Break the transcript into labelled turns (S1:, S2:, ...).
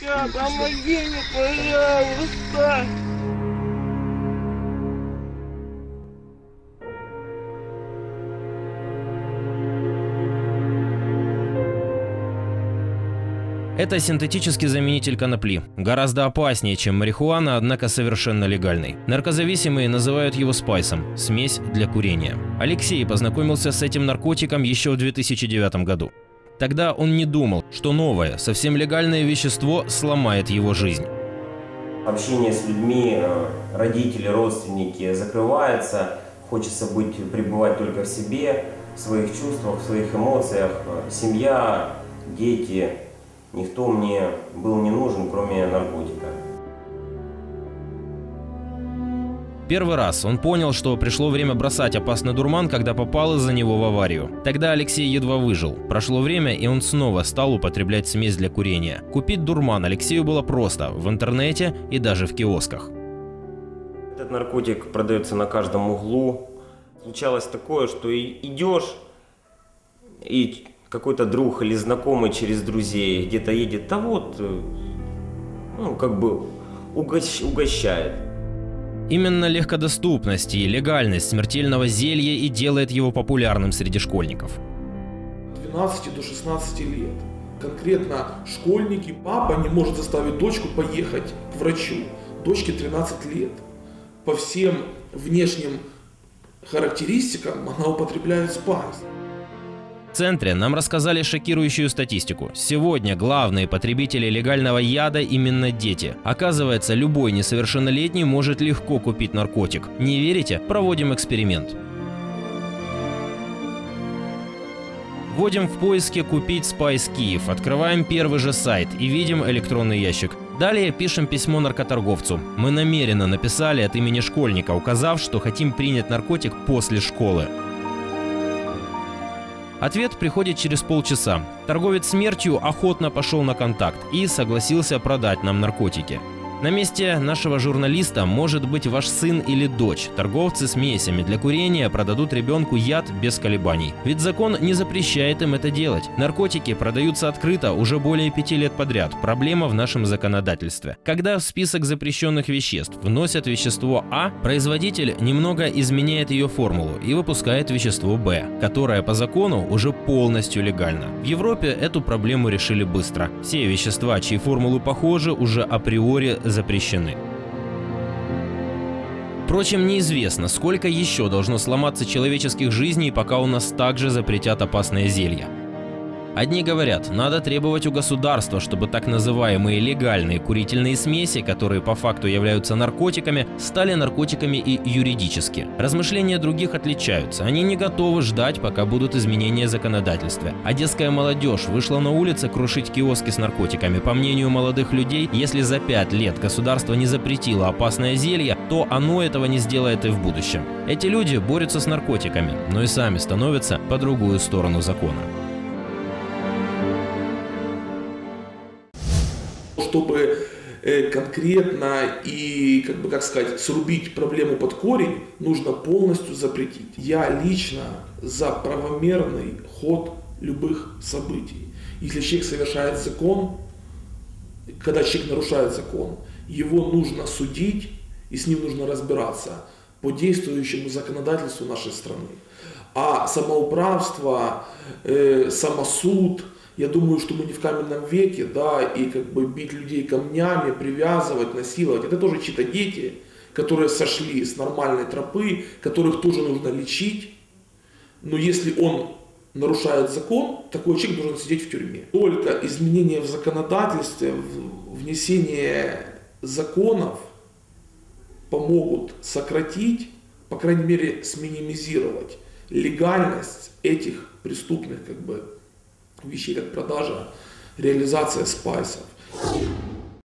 S1: Батюшка, помоги мне, пожалуйста.
S2: Это синтетический заменитель конопли. Гораздо опаснее, чем марихуана, однако совершенно легальный. Наркозависимые называют его спайсом – смесь для курения. Алексей познакомился с этим наркотиком еще в 2009 году. Тогда он не думал, что новое, совсем легальное вещество сломает его жизнь.
S3: Общение с людьми, э, родители, родственники закрывается, хочется быть, пребывать только в себе, в своих чувствах, в своих эмоциях. Э, Семья, дети, никто мне был не нужен, кроме наркотика.
S2: Первый раз он понял, что пришло время бросать опасный дурман, когда попал из-за него в аварию. Тогда Алексей едва выжил. Прошло время, и он снова стал употреблять смесь для курения. Купить дурман Алексею было просто в интернете и даже в киосках.
S3: Этот наркотик продается на каждом углу. Случалось такое, что и идешь, и какой-то друг или знакомый через друзей где-то едет, да вот, э, ну, как бы угощ- угощает.
S2: Именно легкодоступность и легальность смертельного зелья и делает его популярным среди школьников.
S4: 12 до 16 лет. Конкретно школьники, папа не может заставить дочку поехать к врачу. Дочке 13 лет. По всем внешним характеристикам она употребляет спайс.
S2: Центре нам рассказали шокирующую статистику. Сегодня главные потребители легального яда именно дети. Оказывается, любой несовершеннолетний может легко купить наркотик. Не верите? Проводим эксперимент. Вводим в поиске «Купить Спайс Киев», открываем первый же сайт и видим электронный ящик. Далее пишем письмо наркоторговцу. Мы намеренно написали от имени школьника, указав, что хотим принять наркотик после школы. Ответ приходит через полчаса. Торговец смертью охотно пошел на контакт и согласился продать нам наркотики. На месте нашего журналиста может быть ваш сын или дочь. Торговцы смесями для курения продадут ребенку яд без колебаний. Ведь закон не запрещает им это делать. Наркотики продаются открыто уже более пяти лет подряд. Проблема в нашем законодательстве. Когда в список запрещенных веществ вносят вещество А, производитель немного изменяет ее формулу и выпускает вещество Б, которое по закону уже полностью легально. В Европе эту проблему решили быстро. Все вещества, чьи формулы похожи, уже априори запрещены. Впрочем, неизвестно, сколько еще должно сломаться человеческих жизней, пока у нас также запретят опасные зелья. Одни говорят, надо требовать у государства, чтобы так называемые легальные курительные смеси, которые по факту являются наркотиками, стали наркотиками и юридически. Размышления других отличаются. Они не готовы ждать, пока будут изменения законодательства. Одесская молодежь вышла на улицы крушить киоски с наркотиками. По мнению молодых людей, если за пять лет государство не запретило опасное зелье, то оно этого не сделает и в будущем. Эти люди борются с наркотиками, но и сами становятся по другую сторону закона.
S4: Чтобы э, конкретно и, как бы, как сказать, срубить проблему под корень, нужно полностью запретить. Я лично за правомерный ход любых событий. Если человек совершает закон, когда человек нарушает закон, его нужно судить и с ним нужно разбираться по действующему законодательству нашей страны. А самоуправство, э, самосуд, я думаю, что мы не в каменном веке, да, и как бы бить людей камнями, привязывать, насиловать, это тоже чьи-то дети, которые сошли с нормальной тропы, которых тоже нужно лечить. Но если он нарушает закон, такой человек должен сидеть в тюрьме. Только изменения в законодательстве, внесение законов помогут сократить, по крайней мере, сминимизировать легальность этих преступных как бы, вещей, как продажа, реализация спайсов.